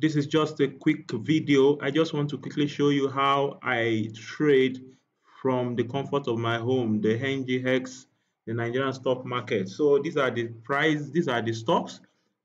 this is just a quick video. I just want to quickly show you how i trade from the comfort of my home the ngx the nigerian stock market. So these are the price these are the stocks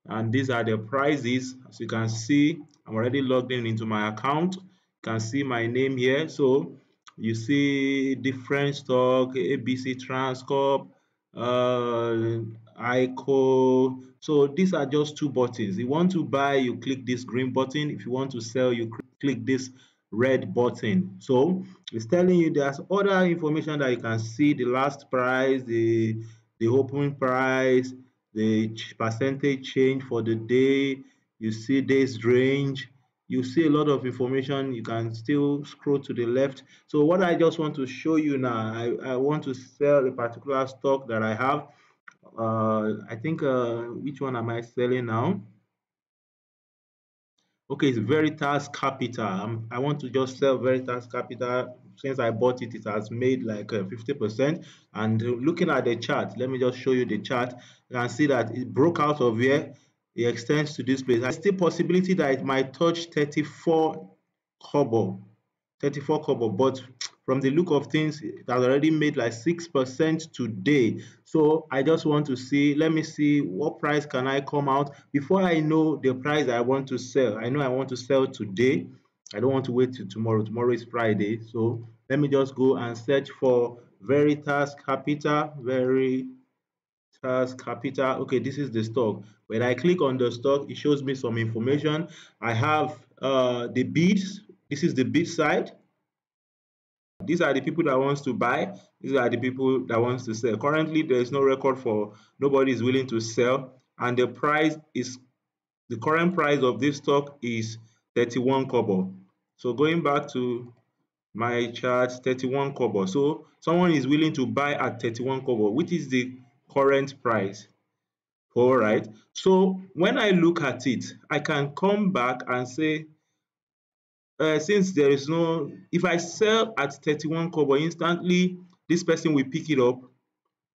and these are the prices. As you can see i'm already logged in into my account. You can see my name here. So you see different stock abc transcorp uh ico so these are just two buttons. You want to buy you click this green button. If you want to sell you click this red button. So it's telling you there's other information that you can see the last price the the open price the percentage change for the day. You see this range. You see a lot of information. You can still scroll to the left. So what i just want to show you now i, I want to sell a particular stock that i have uh, i think uh, which one am i selling now? Okay it's veritas capital. I want to just sell veritas capital. Since i bought it it has made like uh, 50 percent. And looking at the chart let me just show you the chart. You can see that it broke out of here. It extends to this place. There's still possibility that it might touch 34 kobo, 34 kobo, but from the look of things, it has already made like 6% today. So I just want to see, let me see what price can I come out before I know the price I want to sell. I know I want to sell today. I don't want to wait till tomorrow. Tomorrow is Friday. So let me just go and search for Veritas Capital, very Veritas Capital. Okay, this is the stock. When I click on the stock, it shows me some information. I have uh, the bids. This is the bid side. These are the people that wants to buy. These are the people that wants to sell. Currently, there is no record for nobody is willing to sell, and the price is the current price of this stock is 31 kobo. So going back to my chart, 31 kobo. So someone is willing to buy at 31 kobo, which is the current price all right so when i look at it i can come back and say uh, since there is no if i sell at 31 kobo instantly this person will pick it up.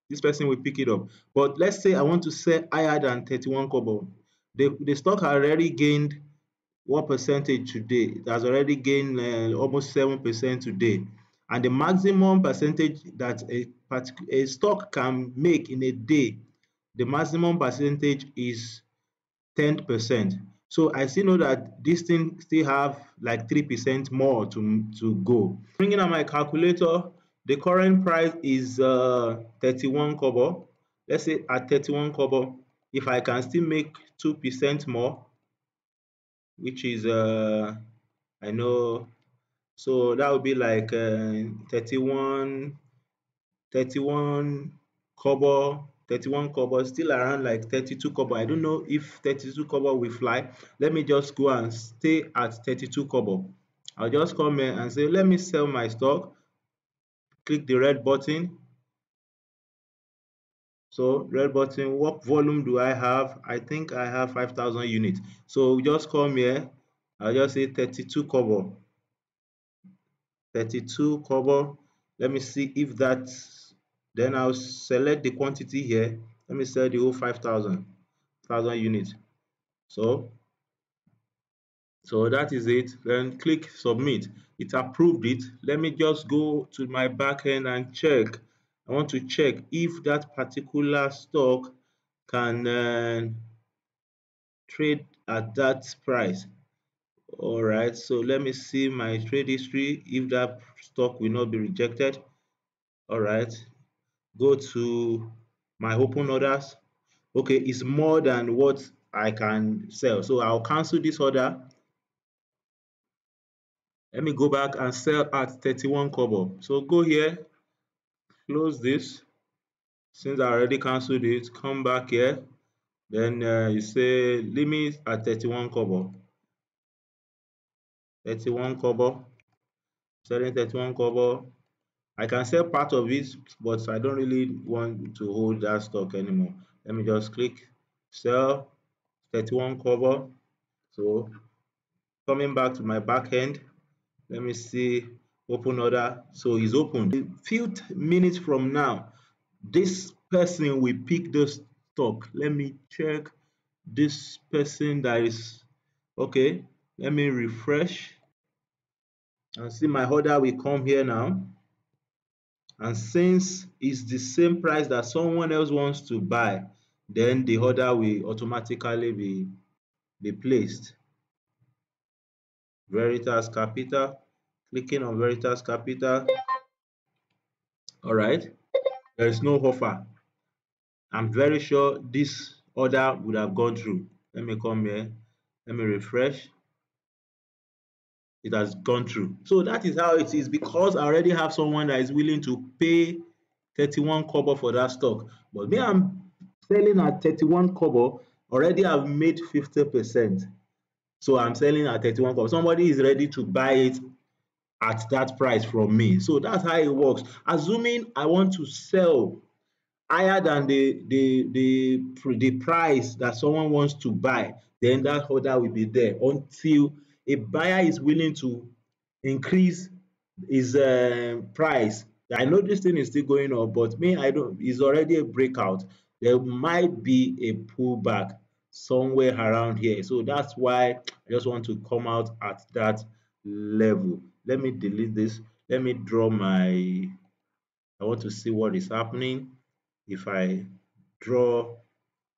This person will pick it up. But let's say i want to sell higher than 31 kobo. The, the stock already gained what percentage today. It has already gained uh, almost seven percent today. And the maximum percentage that a a stock can make in a day, the maximum percentage is 10%. So I still know that this thing still have like 3% more to, to go. Bringing out my calculator, the current price is uh, 31 kobo. Let's say at 31 kobo, if I can still make 2% more, which is, uh, I know, so that would be like uh, 31 31 kobo 31 kobo still around like 32 kobo. I don't know if 32 kobo will fly. Let me just go and stay at 32 kobo. I'll just come here and say let me sell my stock. Click the red button. So red button what volume do i have? I think i have 5000 units. So just come here. I'll just say 32 kobo. 32 kobo. Let me see if that's then I'll select the quantity here. Let me sell the whole 5,000 thousand units. So, so that is it. Then click submit. It approved it. Let me just go to my backend and check. I want to check if that particular stock can uh, trade at that price. All right. So let me see my trade history if that stock will not be rejected. All right go to my open orders. Okay it's more than what I can sell. So I'll cancel this order. Let me go back and sell at 31 kobo. So go here close this. Since I already cancelled it come back here. Then uh, you say limit at 31 kobo. 31 kobo. Selling 31 kobo I can sell part of it, but I don't really want to hold that stock anymore. Let me just click sell 31 kobo. So coming back to my back end, let me see open order. So it's open. A few minutes from now, this person will pick the stock. Let me check this person that is okay let me refresh and see my order will come here now and since it's the same price that someone else wants to buy then the order will automatically be be placed. Veritas capital. Clicking on veritas capital. All right there is no offer. I'm very sure this order would have gone through. Let me come here. Let me refresh it has gone through. So that is how it is because i already have someone that is willing to pay 31 kobo for that stock. But me i'm selling at 31 kobo already i've made 50 percent. So i'm selling at 31 kobo. Somebody is ready to buy it at that price from me. So that's how it works. Assuming i want to sell higher than the the the the price that someone wants to buy then that order will be there until a buyer is willing to increase his uh, price. I know this thing is still going up but me i don't it's already a breakout. There might be a pullback somewhere around here. So that's why i just want to come out at that level. Let me delete this. Let me draw my i want to see what is happening. If i draw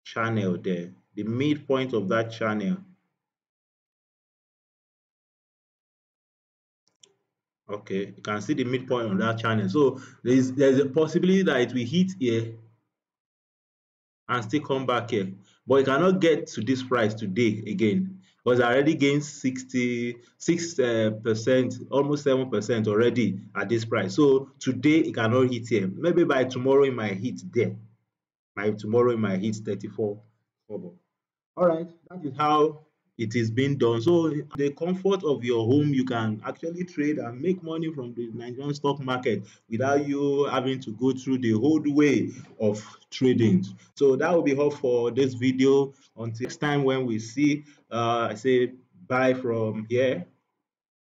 channel there the midpoint of that channel okay you can see the midpoint on that channel so there's there's a possibility that it will hit here and still come back here but it cannot get to this price today again because I already gained 66 uh, percent, almost 7 percent already at this price. So today it cannot hit here. Maybe by tomorrow it might hit there. By tomorrow it might hit 34 All right, that is how it is being done. So the comfort of your home, you can actually trade and make money from the Nigerian stock market without you having to go through the whole way of trading. So that will be all for this video. Until next time when we see, uh, I say bye from here.